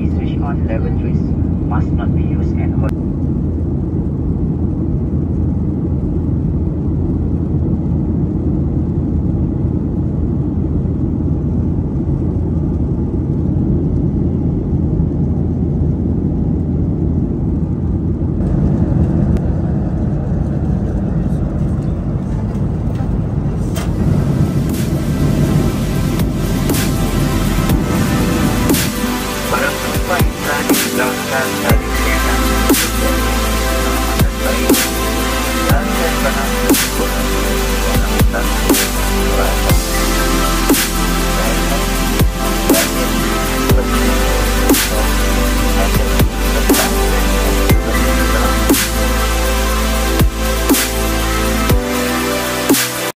is which on lavatories must not be used and Thank you.